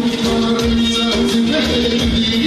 Thank you.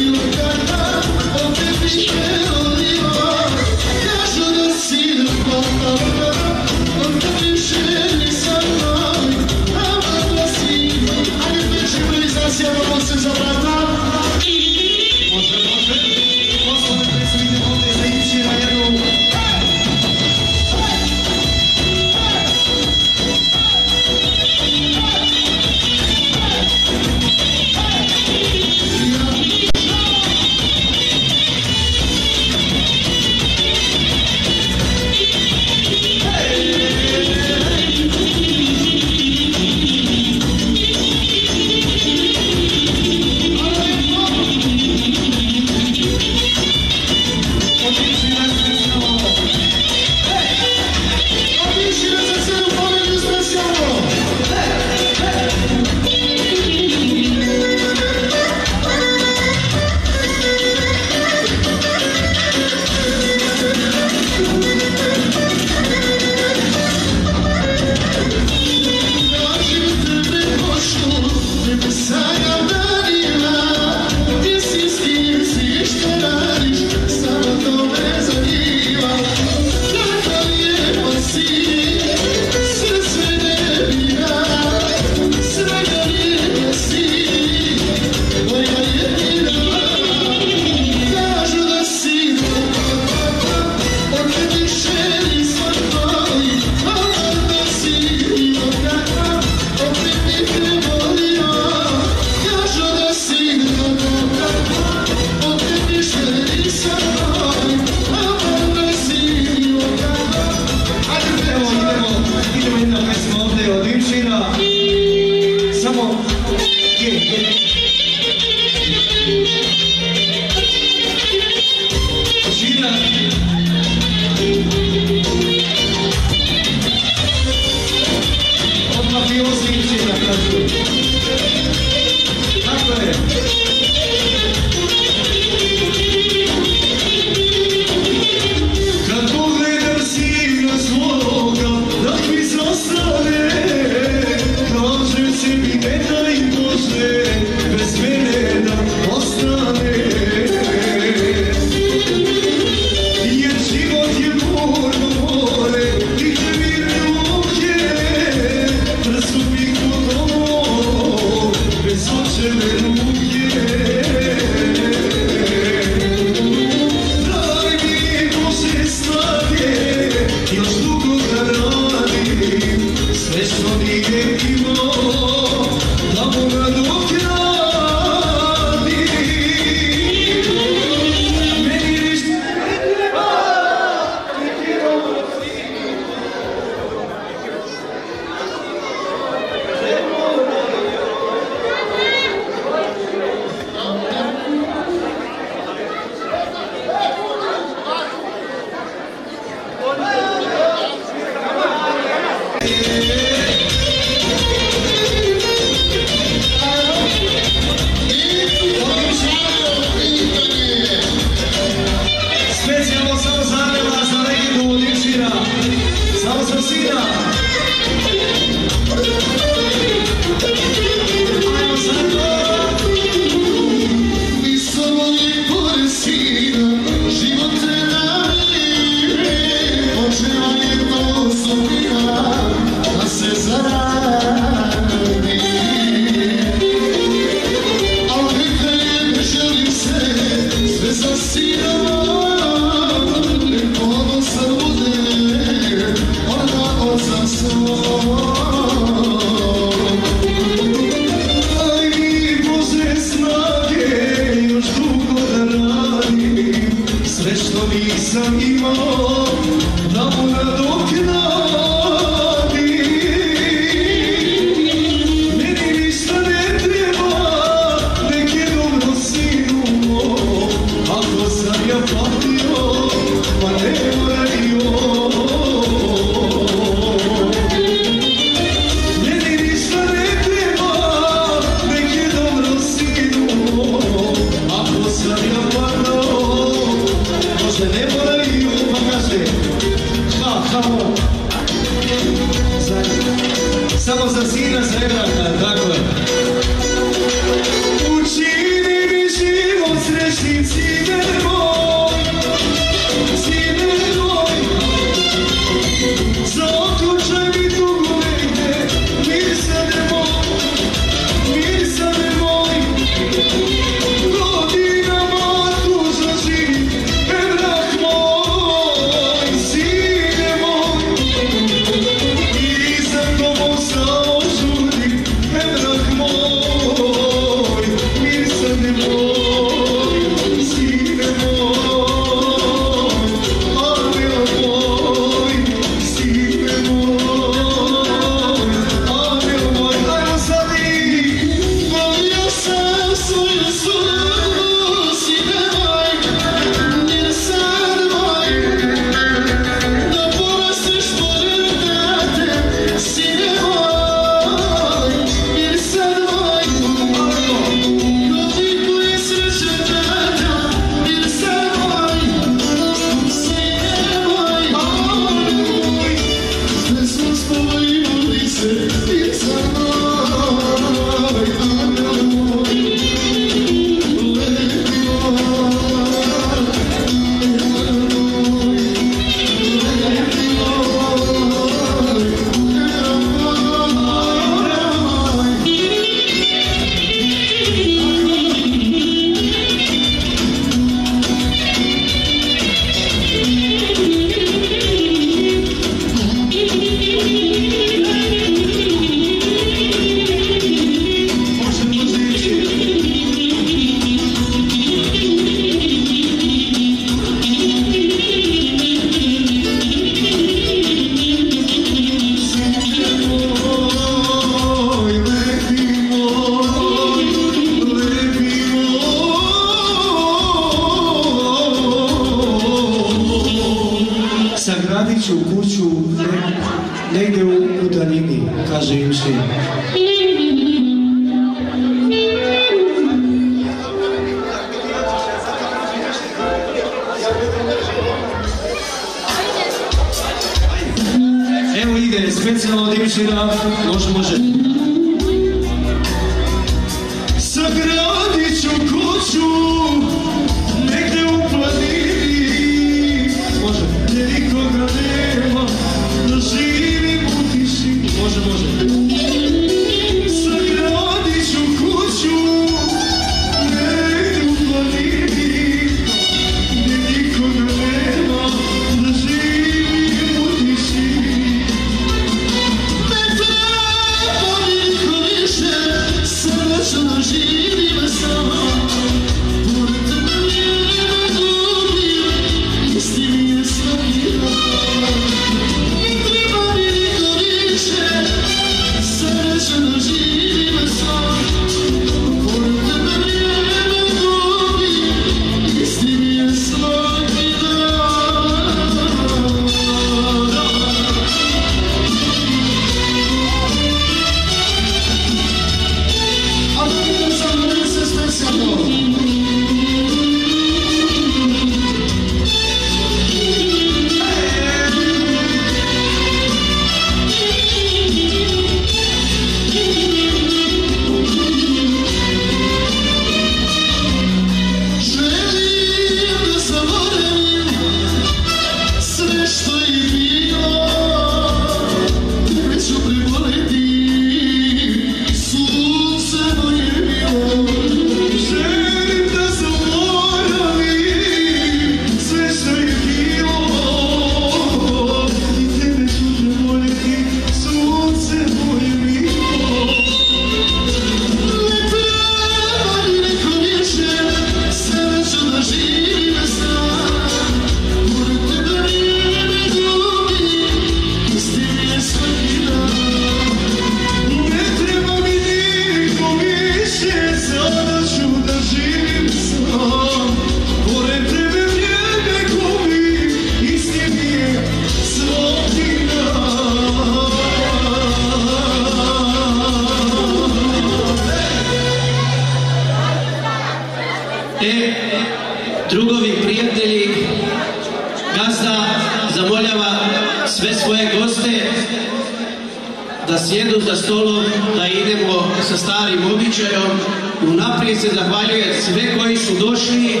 Za stolom, da idemo sa starim običajom. Unaprijed se zahvaljuje sve koji su došli,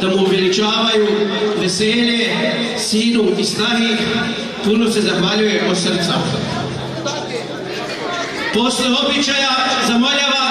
da mu uveličavaju veselje, sinu i snahi. Puno se zahvaljuje od srca. Posle običaja zamoljava,